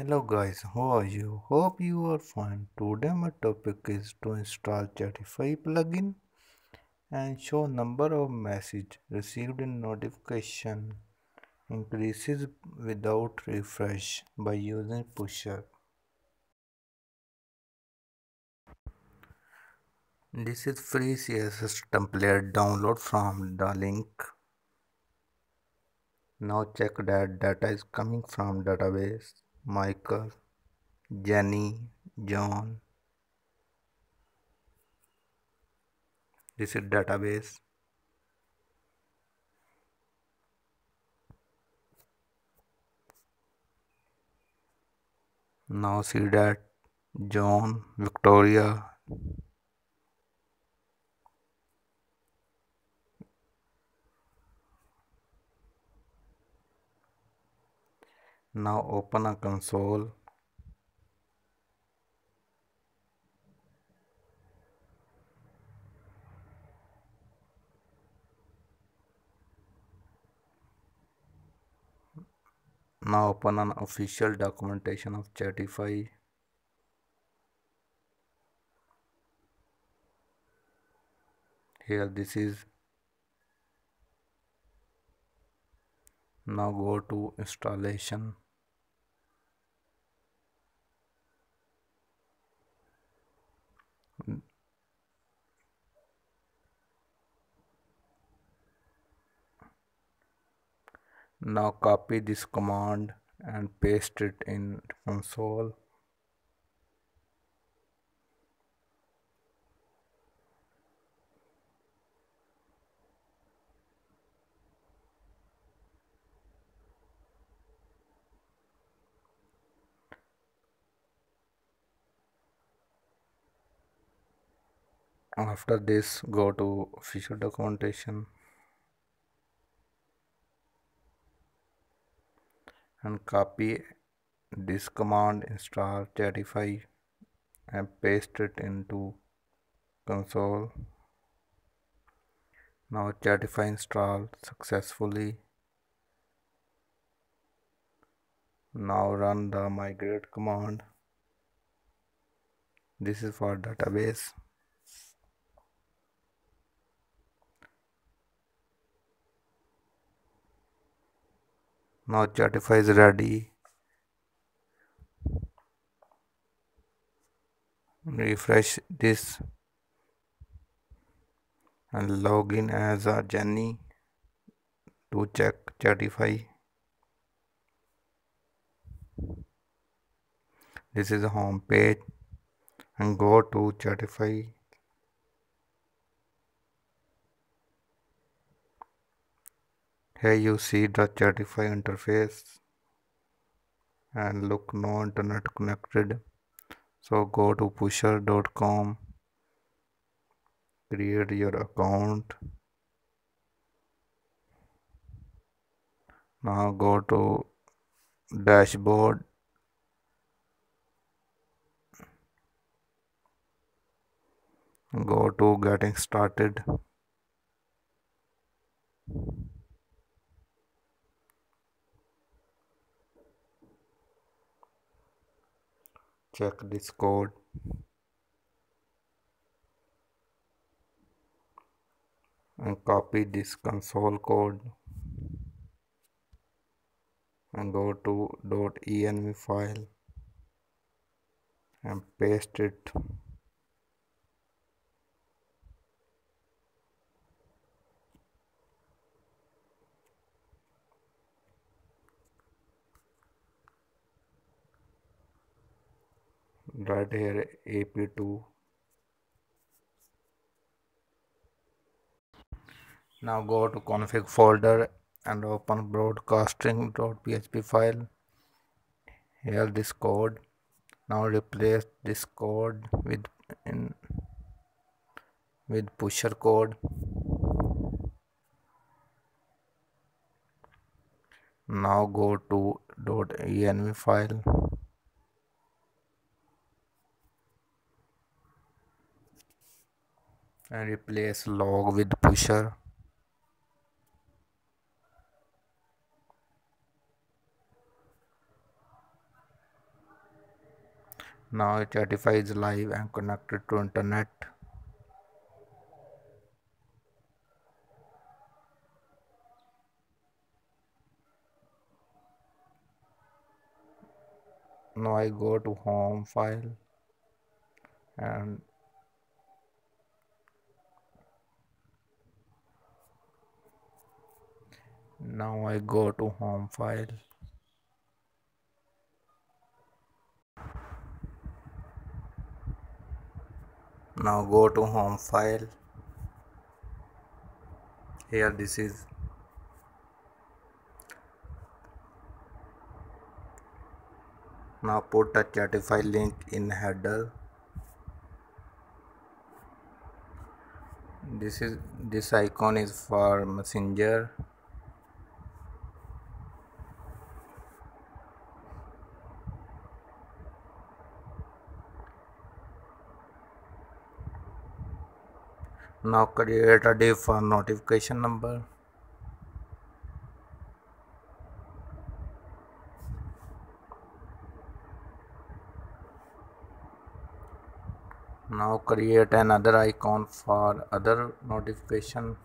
Hello guys, how are you? Hope you are fine. Today my topic is to install Chatify plugin and show number of message received in notification increases without refresh by using pusher. This is free CSS template download from the link. Now check that data is coming from database Michael, Jenny, John. This is database. Now see that John, Victoria. Now open a console. Now open an official documentation of Chatify. Here this is. Now go to installation. Now copy this command and paste it in console. After this go to official documentation and copy this command install Chatify and paste it into console. Now Chatify installed successfully. Now run the migrate command. This is for database now Chatify is ready. Refresh this. And log in as a Jenny. To check Chatify this is the home page. And go to Chatify Here you see the Chatify interface and look no internet connected. So go to pusher.com, create your account. Now go to dashboard. Go to getting started. Check this code and copy this console code. And go to .env file. And paste it right here ap2 now go to config folder and open broadcasting.php file. Here this code. Now replace this code with in with pusher code. Now go to .env file and replace log with pusher Now Chatify is live and connected to internet. Now I go to home file and now I go to home file. Now go to home file. Here this is now put a chatify link in header. This is this icon is for messenger now create a div for notification number. Now create another icon for other notification.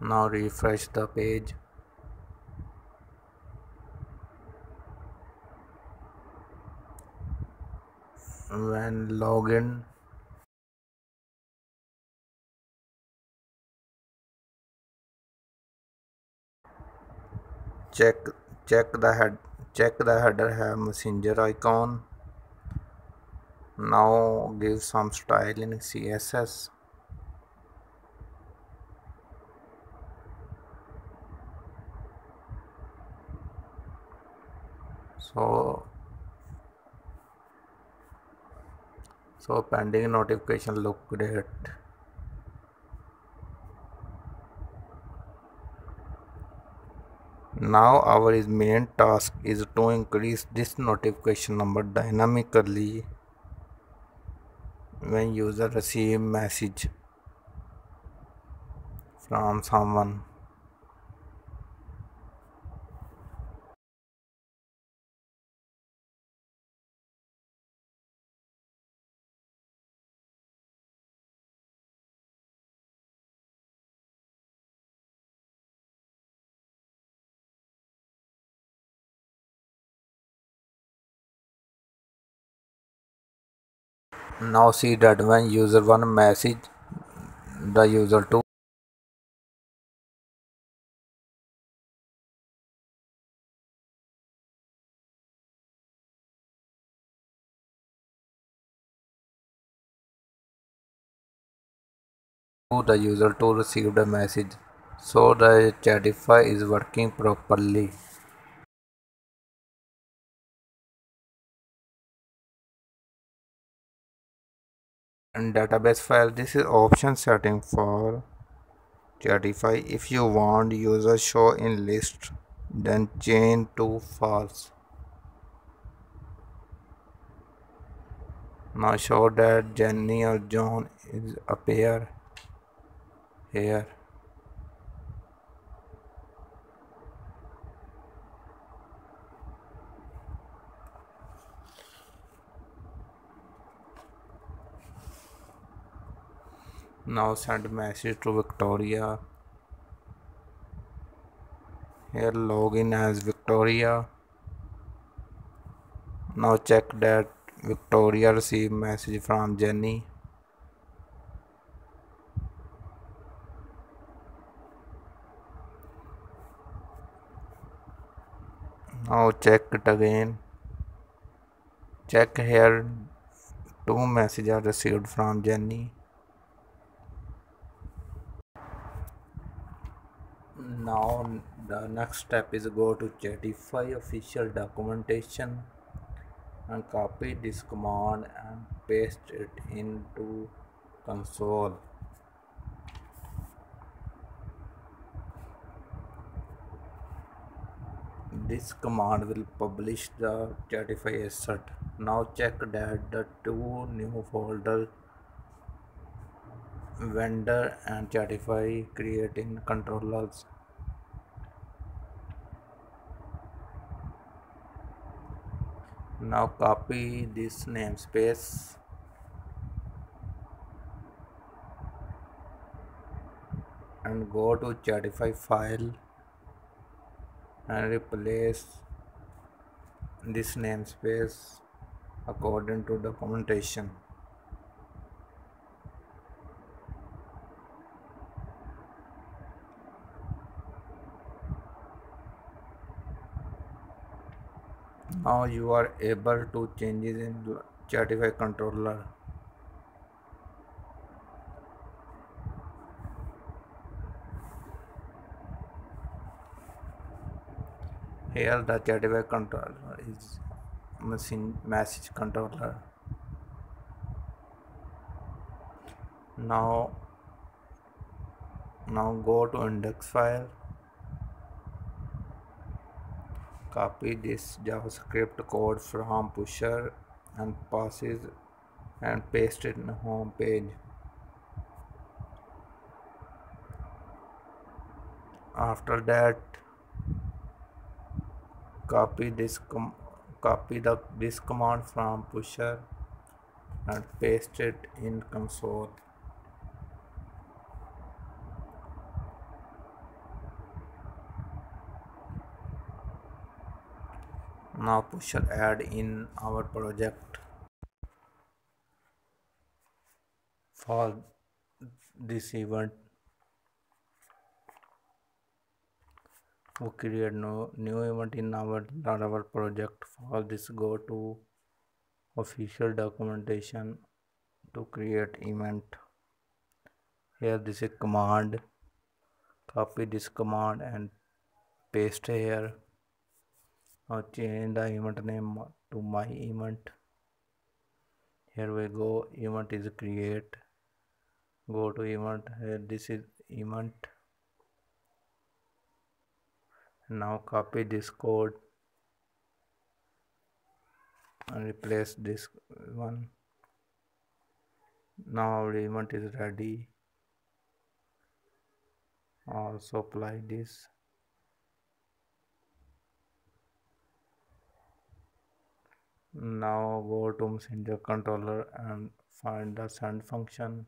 Now refresh the page when login check check the head check the header have messenger icon. Now give some style in css so so pending notification look great. Now our main task is to increase this notification number dynamically when user receive message from someone now see that when user one message the user two the user two received a message. So the chatify is working properly and database file. This is option setting for Chatify if you want user show in list then change to false. Now show that Jenny or John is appear here now send message to Victoria here login as Victoria now check that Victoria received message from Jenny now check it again check here two messages received from Jenny now the next step is go to Chatify official documentation and copy this command and paste it into console this command will publish the Chatify asset now check that the two new folders vendor and Chatify creating controllers. Now copy this namespace and go to Chatify file and replace this namespace according to documentation. Now you are able to changes in Chatify controller. Here the Chatify controller is machine message controller. Now now go to index file copy this javascript code from pusher and passes and paste it in the home page. After that copy this copy the this command from pusher and paste it in console now pusher add in our project for this event. We create no new event in our our project for this go to official documentation to create event. Here this is command. Copy this command and paste here now change the event name to my event. Here we go. Event is create. Go to event. Here this is event. Now copy this code and replace this one. Now our event is ready. Also apply this now go to messenger controller and find the send function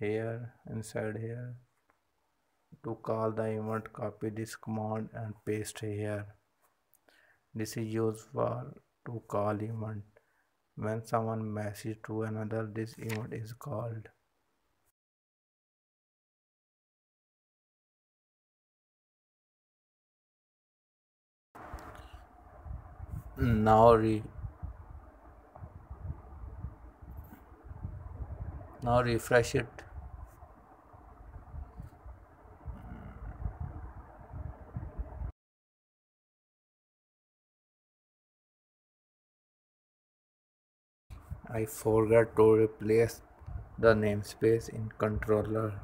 here inside here. To call the event copy this command and paste here. This is used for to call event. When someone message to another this event is called. Now re now refresh it. I forgot to replace the namespace in controller.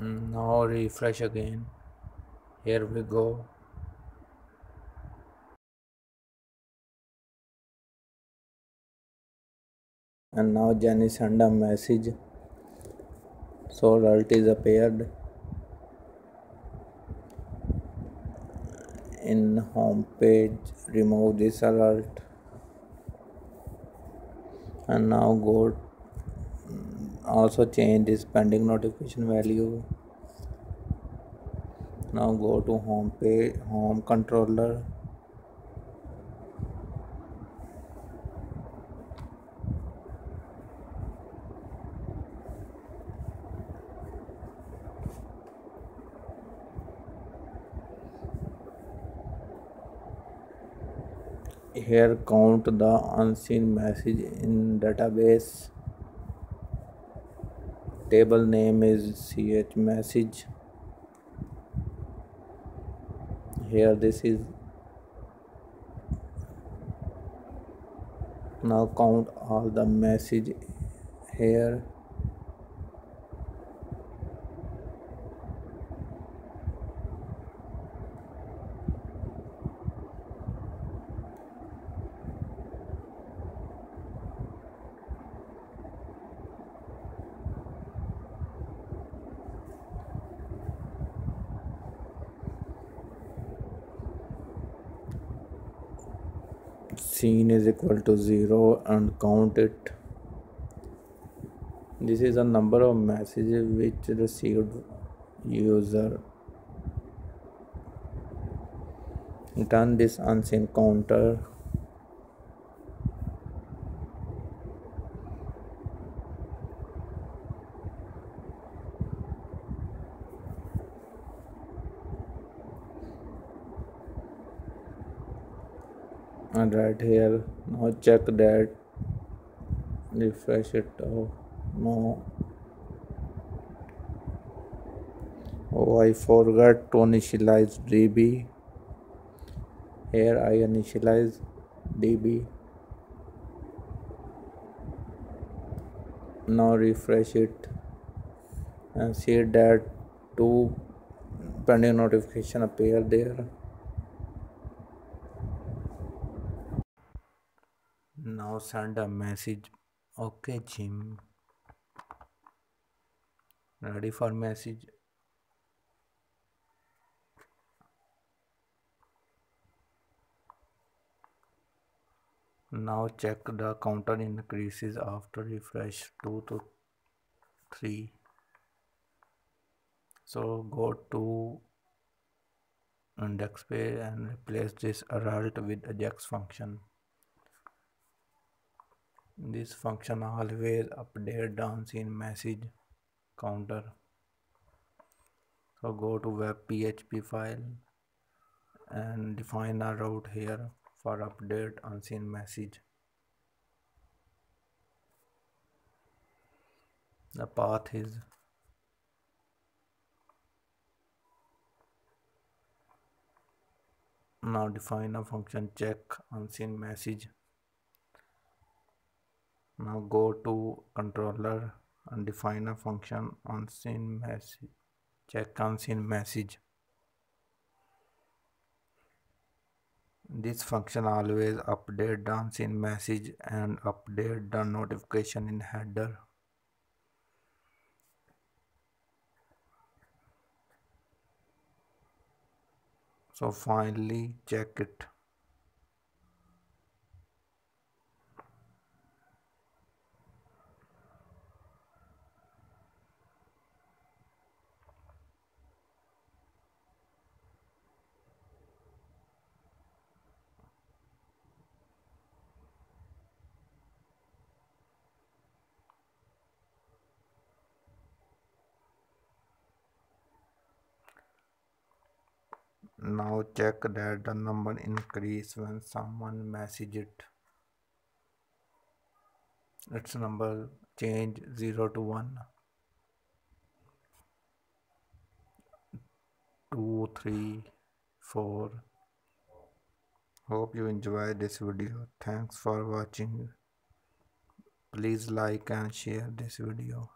Mm, now refresh again. Here we go and now Jenny send a message. So alert is appeared in home page. Remove this alert. And now go also change this pending notification value. Now go to home page home controller here count the unseen message in database. Table name is ch message. Here this is now count all the message here seen is equal to 0 and count it. This is the number of messages which received user. Turn this unseen counter right here. Now check that. Refresh it oh no. Oh I forgot to initialize DB here I initialize db now refresh it and see that two pending notification appear there now send a message okay jim ready for message Now check the counter increases after refresh 2 to 3. So go to index page and replace this result with ajax function. This function always update unseen message counter. So go to web PHP file and define a route here for update unseen message. The path is now define a function check unseen message. Now go to controller and define a function unseen message check unseen message. This function always update the unseen message and update the notification in header. So finally check it. Now check that the number increase when someone message it. Its number change 0 to 1. 2, 3, 4. Hope you enjoy this video. Thanks for watching. Please like and share this video.